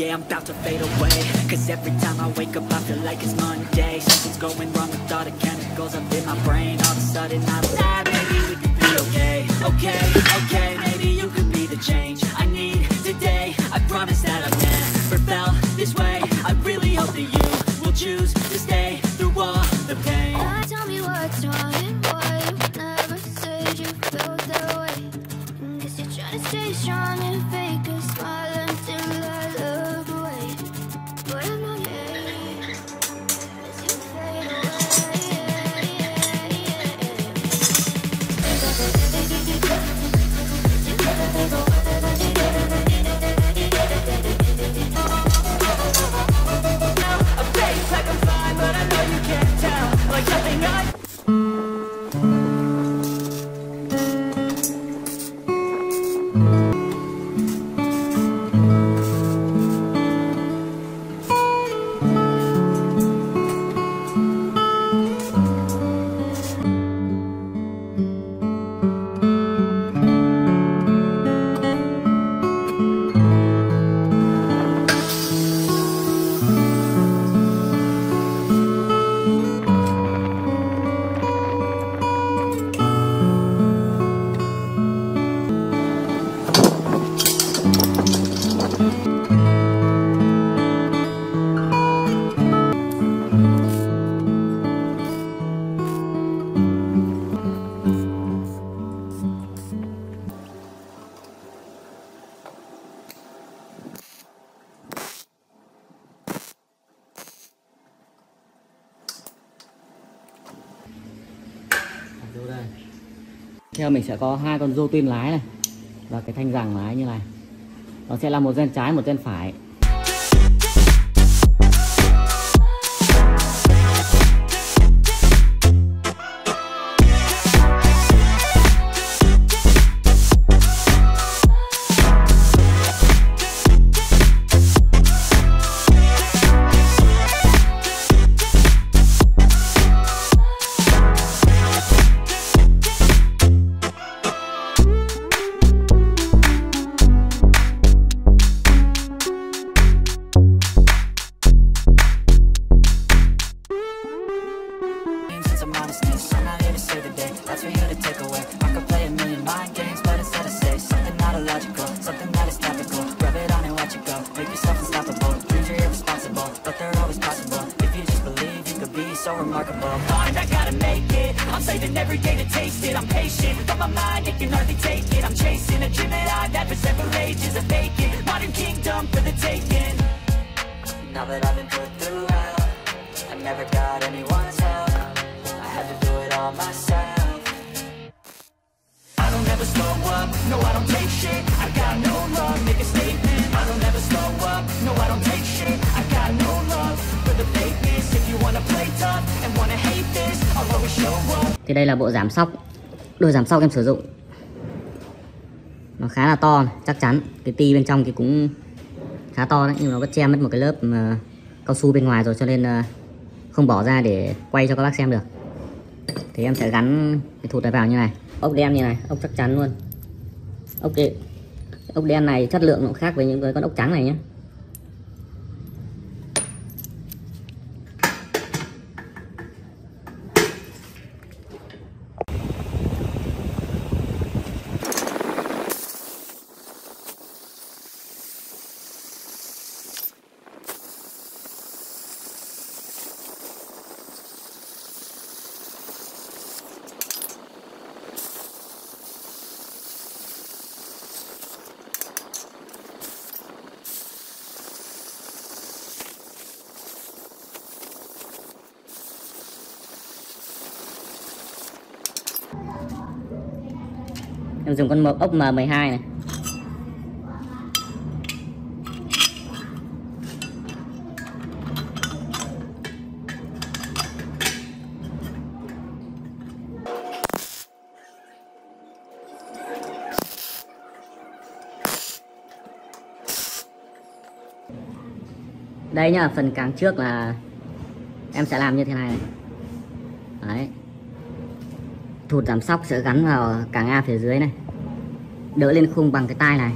yeah, I'm about to fade away. Cause every time I wake up I feel like it's Monday. Something's going wrong with all the chemicals up in my brain. All of a sudden I'm sad, maybe we could be okay. Okay, okay, maybe you could be the change I need today. I promise that I've never felt this way. I really hope that you will choose to stay through all the pain. Now tell me what's wrong and why you never said you felt that way. Guess you're trying to stay strong theo mình sẽ có hai con rô tin lái này. Và cái thanh rằng lái như này. Nó sẽ là một gen trái, một gen phải. Since I'm I'm not here to save the day. That's for you to take away. I could play a million mind games But instead I say something not illogical Something that is topical. Rub it on and watch it go. Make yourself unstoppable. Dreams are irresponsible But they're always possible. If you just believe you could be so remarkable. Mind, I gotta make it. I'm saving every day to taste it. I'm patient But my mind, it can hardly take it. I'm chasing a dream that I've had for several ages A vacant modern kingdom for the taking. Now that I've been put through hell I never got anyone's help on myself I don't ever slow up, no I don't take shit I got no love, make a statement I don't ever slow up, no I don't take shit I got no love for the fakeness If you wanna play tough and wanna hate this I'll always show up thì đây là bộ giảm sóc. Đôi giảm sóc em sử dụng. Nó khá là to chắc chắn. Cái ti bên trong thì cũng khá to đấy nhưng mà nó vẫn che mất một cái lớp mà cao su bên ngoài rồi cho nên ờ, không bỏ ra để quay cho các bác xem được thì em sẽ gắn cái thụt này vào như này. Ốc đen như này, ốc chắc chắn luôn. Ốc đen ốc đen này chất lượng nó khác với những cái con ốc trắng này nhé. Em dùng con mộc ốc M12 này đây nhá phần càng trước là em sẽ làm như thế này, này. đấy thụt giảm sóc sẽ gắn vào càng A phía dưới này. Đỡ lên khung bằng cái tay này.